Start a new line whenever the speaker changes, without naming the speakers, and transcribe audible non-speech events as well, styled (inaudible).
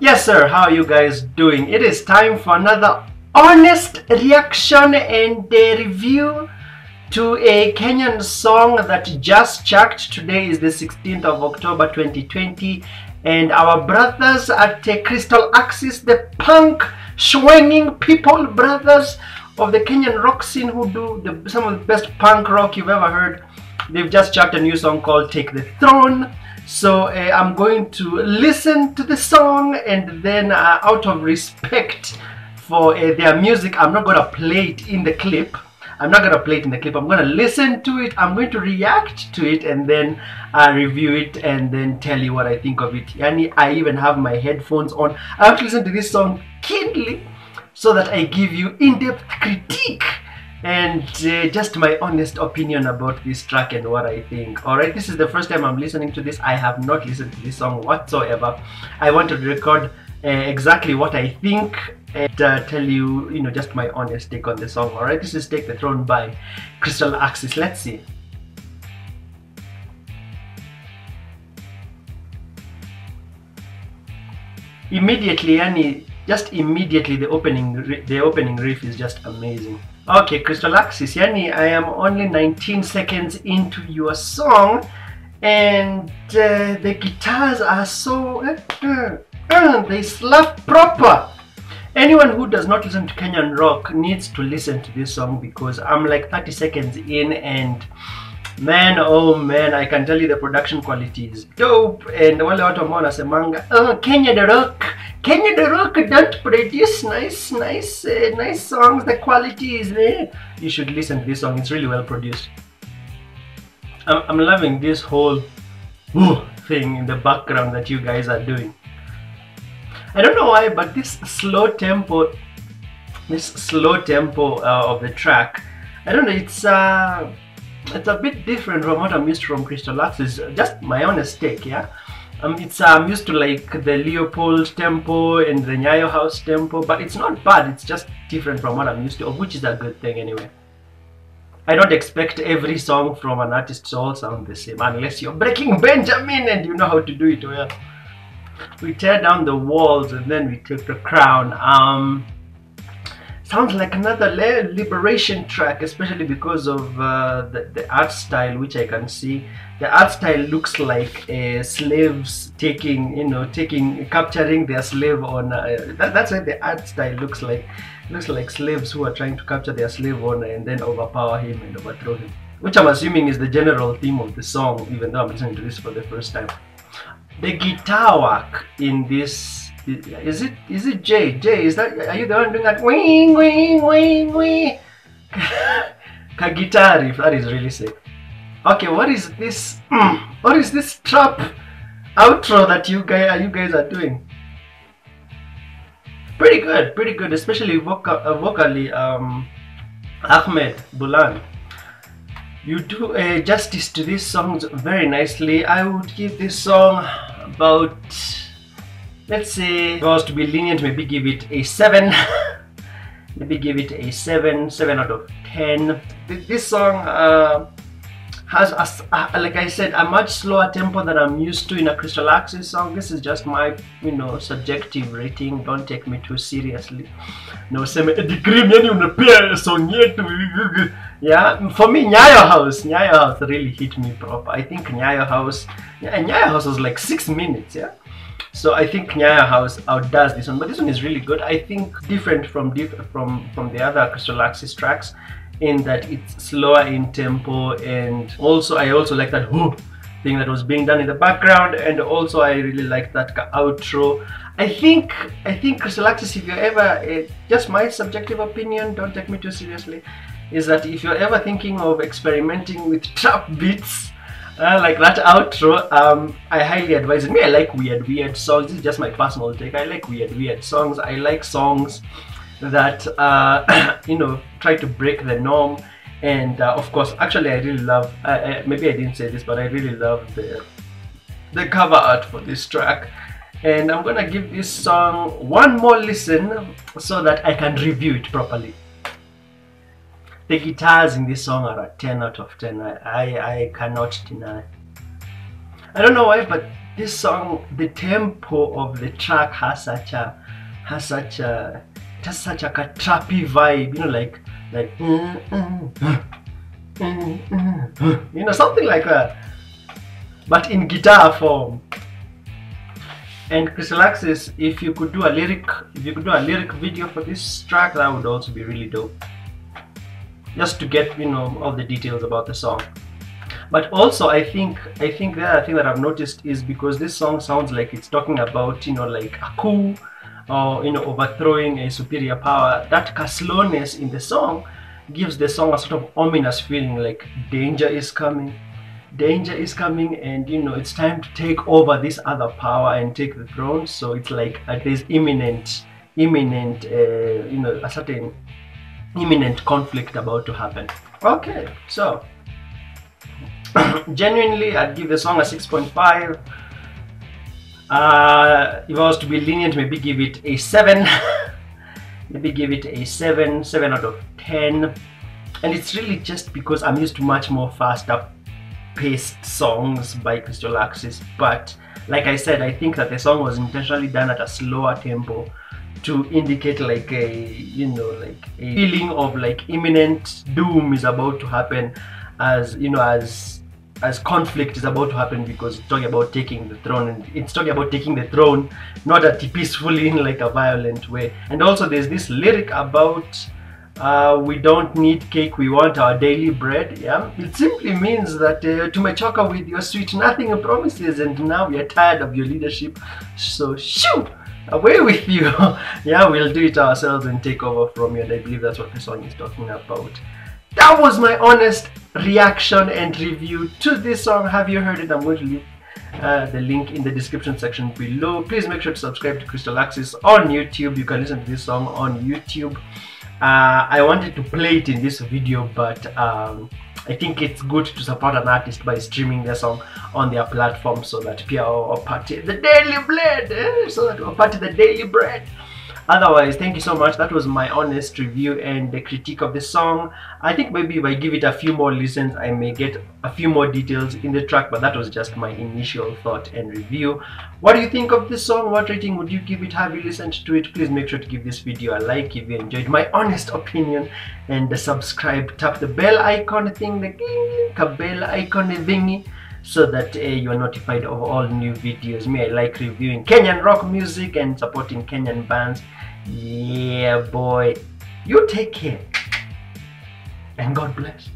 Yes, sir. How are you guys doing? It is time for another honest reaction and a review to a Kenyan song that just chucked. Today is the 16th of October 2020, and our brothers at the Crystal Axis, the punk swinging people brothers of the Kenyan rock scene who do the, some of the best punk rock you've ever heard, they've just chucked a new song called Take the Throne. So uh, I'm going to listen to the song and then uh, out of respect for uh, their music, I'm not going to play it in the clip. I'm not going to play it in the clip. I'm going to listen to it. I'm going to react to it and then uh, review it and then tell you what I think of it. Yani, I even have my headphones on. I have to listen to this song keenly so that I give you in-depth critique and uh, just my honest opinion about this track and what I think. Alright, this is the first time I'm listening to this. I have not listened to this song whatsoever. I wanted to record uh, exactly what I think and uh, tell you, you know, just my honest take on the song. Alright, this is Take the Throne by Crystal Axis. Let's see. Immediately, yani, just immediately the opening the opening riff is just amazing. Okay, Crystal Axis, yani I am only 19 seconds into your song and uh, the guitars are so uh, uh, uh, they slap proper. Anyone who does not listen to Kenyan rock needs to listen to this song because I'm like 30 seconds in and man oh man I can tell you the production quality is dope and wale watu ambao wanasemanga oh, Kenya the rock Kenya the rock? Don't produce nice nice uh, nice songs. The quality is there. You should listen to this song. It's really well produced. I'm, I'm loving this whole woo thing in the background that you guys are doing. I don't know why but this slow tempo this slow tempo uh, of the track I don't know it's uh it's a bit different from what I'm used from Crystal Axis. Just my honest take, yeah. Um, it's I'm used to like the Leopold tempo and the Nyayo House tempo, but it's not bad. It's just different from what I'm used to, which is a good thing anyway. I don't expect every song from an artist to all sound the same unless you're Breaking (laughs) Benjamin and you know how to do it well. We tear down the walls and then we take the crown. Um, sounds like another liberation track especially because of uh, the, the art style which I can see. The art style looks like uh, slaves taking you know taking capturing their slave owner that, that's what the art style looks like. Looks like slaves who are trying to capture their slave owner and then overpower him and overthrow him which I'm assuming is the general theme of the song even though I'm listening to this for the first time. The guitar work in this is it is it Jay? Jay, is that are you the one doing that wing wing wing wing? (laughs) Kagitari, that is really sick. Okay, what is this? Mm, what is this trap outro that you guys you guys are doing? Pretty good, pretty good, especially vocal, uh, vocally. Um, Ahmed Bulan, you do uh, justice to these songs very nicely. I would give this song about let's say I to be lenient maybe give it a 7 (laughs) maybe give it a 7 7 out of 10 this song uh, has a, like I said a much slower tempo than I'm used to in a Crystal Axis song. This is just my you know subjective rating. Don't take me too seriously. No seme degree yani unapea song yetu yeah for me Nyayo House Nyayo House really hit me proper. I think Nyayo House Nyayo House was like 6 minutes yeah so I think Nyayo House outdoes this one, but this one is really good. I think different from diff from from the other Crystal Axis tracks in that it's slower in tempo and also I also like that whoo thing that was being done in the background and also I really like that outro. I think I think Crystal Axis if you're ever uh, just my subjective opinion, don't take me too seriously, is that if you're ever thinking of experimenting with trap beats uh, like that outro um i highly advise it. Me i like weird weird songs. This is just my personal take. I like weird weird songs. I like songs that uh (coughs) you know try to break the norm. And uh, of course actually i really love uh, maybe i didn't say this but i really love the the cover art for this track. And i'm gonna give this song one more listen so that i can review it properly the guitars in this song are a 10 out of 10 I, I, I cannot deny I don't know why but this song, the tempo of the track has such a has such a it has such a trappy vibe, you know, like like uh, uh, uh, you know something like that, but in guitar form. And Crystal Axis, if you could do a lyric, if you could do a lyric video for this track, that would also be really dope. Just to get you know all the details about the song. But also, I think I think the other thing that I've noticed is because this song sounds like it's talking about you know like a coup or you know overthrowing a superior power. That slowness in the song gives the song a sort of ominous feeling, like danger is coming danger is coming and you know it's time to take over this other power and take the throne so it's like uh, there's imminent imminent uh, you know a certain imminent conflict about to happen. Okay so (coughs) genuinely i'd give the song a 6.5 uh, if i was to be lenient maybe give it a 7 (laughs) maybe give it a 7 7 out of 10 and it's really just because i'm used to much more faster paced songs by Crystal Axis, but like I said, I think that the song was intentionally done at a slower tempo to indicate like a you know like a feeling of like imminent doom is about to happen as you know as as conflict is about to happen because it's talking about taking the throne and it's talking about taking the throne not at peacefully in like a violent way and also there's this lyric about uh, we don't need cake, we want our daily bread. Yeah, it simply means that uh, tumechoka with your sweet nothing promises, and now we are tired of your leadership. So shoo, away with (laughs) you. yeah, we'll do it ourselves and take over from you. And I believe that's what the song is talking about. That was my honest reaction and review to this song. Have you heard it? I'm going to leave uh, the link in the description section below. Please make sure to subscribe to Crystal Axis on YouTube. You can listen to this song on YouTube uh, I wanted to play it in this video but um, I think it's good to support an artist by streaming their song on their platform so that people party the daily bread eh? so that party the daily bread otherwise thank you so much. That was my honest review and the critique of the song. I think maybe if i give it a few more listens i may get a few more details in the track but that was just my initial thought and review. What do you think of this song? What rating would you give it? Have you listened to it? Please make sure to give this video a like if you enjoyed my honest opinion. And subscribe tap the bell icon thing the bell icon thingy so that uh, you are notified of all new videos. Me, I like reviewing Kenyan rock music and supporting Kenyan bands. Yeah, boy. You take care. And God bless.